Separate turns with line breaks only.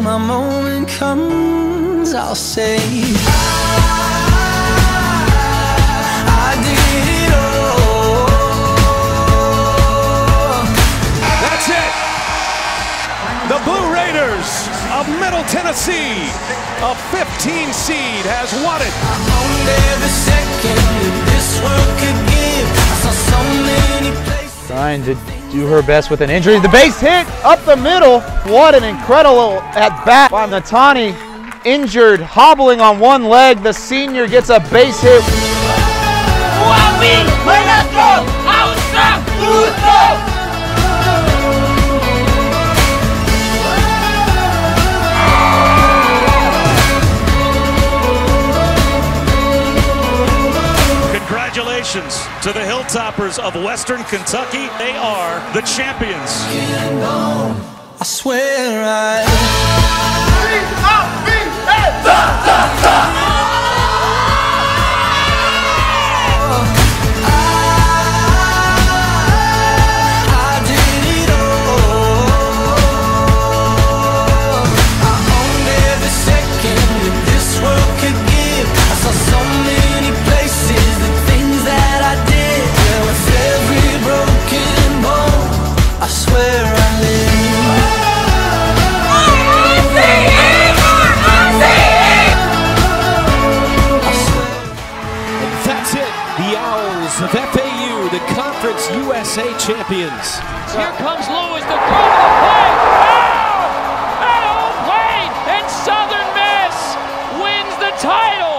Until my moment comes, I'll say, I did it all.
That's it. The Blue Raiders of Middle Tennessee, a 15 seed, has won it.
owned every second this world could give.
Trying to do her best with an injury. The base hit up the middle. What an incredible at bat by Natani. Injured, hobbling on one leg. The senior gets a base hit.
Congratulations to the Hilltoppers of Western Kentucky. They are the champions.
I swear I. USA champions. Here comes Lewis, the throw to the play. Out! At home plate, and Southern
Miss wins the
title.